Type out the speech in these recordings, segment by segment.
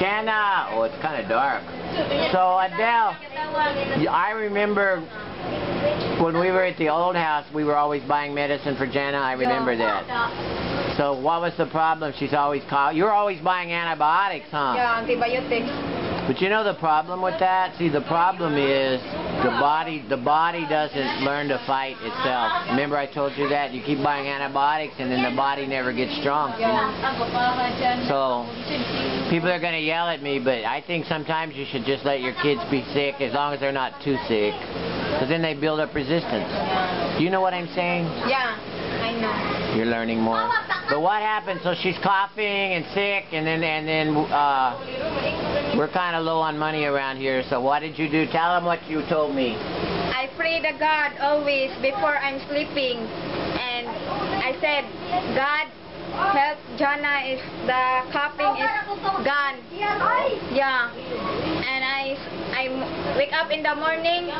Giannah! Oh, it's kind of dark. So, Adelle, I remember when we were at the old house, we were always buying medicine for Giannah. I remember that. So, what was the problem? She's always. You're always buying antibiotics, huh? Yeah, antibiotics. But you know the problem with that? See, the problem is the body the body doesn't learn to fight itself. Remember I told you that? You keep buying antibiotics and then the body never gets strong. Yeah. So people are going to yell at me, but I think sometimes you should just let your kids be sick as long as they're not too sick. Because then they build up resistance. Do you know what I'm saying? Yeah, I know. You're learning more. But what happened? So she's coughing and sick, and then and then uh, we're kind of low on money around here. So what did you do? Tell them what you told me. I pray to God always before I'm sleeping. And I said, God, help Giannah is the coughing is gone. Yeah. And I I wake up in the morning.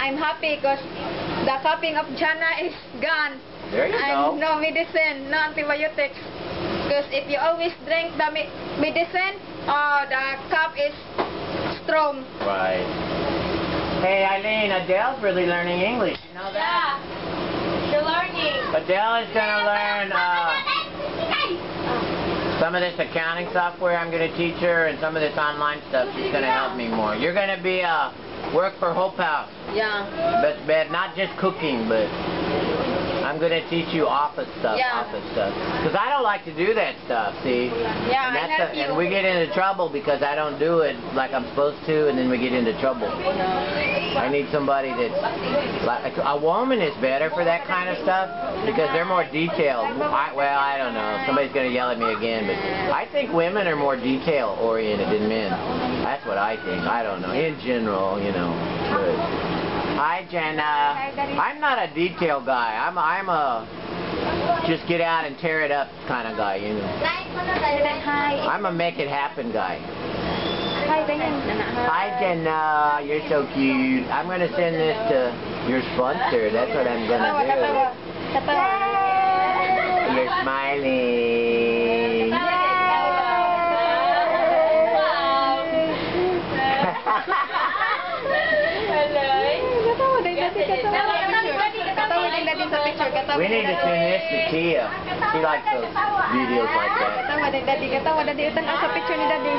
I'm happy because the cupping of Giannah is gone. There you and go. no medicine, no antibiotics. Because if you always drink the me- medicine, oh, the cup is strong. Right. Hey Eileen, Adelle's really learning English. You know that? You're learning. Adelle is gonna learn uh, some of this accounting software I'm gonna teach her, and some of this online stuff. She's gonna help me more. You're gonna be uh, work for Hope House. Yeah. But, but not just cooking, but I'm going to teach you office stuff, Yeah. office stuff. Because I don't like to do that stuff, see? Yeah, and, I help a- you. and we get into trouble because I don't do it like I'm supposed to, and then we get into trouble. I need somebody that's like a woman is better for that kind of stuff because they're more detailed. I, well, I don't know. Somebody's going to yell at me again, but I think women are more detail oriented than men. That's what I think. I don't know. In general, you know. But, hi, Jenna. I'm not a detail guy. I'm I'm a just get out and tear it up kind of guy, you know. I'm a make it happen guy. Hi. Jenna. You're so cute. I'm going to send this to your sponsor. That's what I'm going to do. You're smiling. Katawa din dati, katawa. Katawa din dati sa picture. Katawa we need to send this to Tia. She likes those videos like that. Katawa din dati, katawa dati. Utang sa picture ni dati.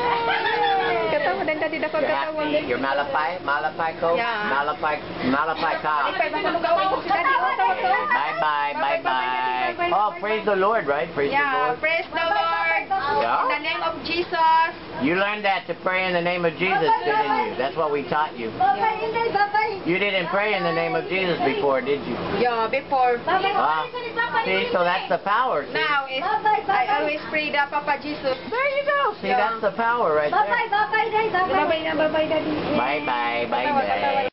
Katawa din dati, dako You're katawa. happy. Malapai? Malapai Cove? Yeah. Malapai, Malapai Cove. Ipay, baka mag-away ko si daddy. Oh, tawa ko. Bye-bye, bye-bye. Oh, praise the Lord, right? Praise the Yeah, Lord. praise the Lord. Yeah. In the name of Jesus. You learned that to pray in the name of Jesus, didn't you? That's what we taught you. You didn't pray in the name of Jesus before, did you? Yeah, before. Ah, see, so that's the power. See? Now, is I always pray the Papa Jesus. There you go. See, Yeah. that's the power right there. Bye-bye na, bye-bye, daddy. Bye-bye, Katawa, katawa. bye-bye.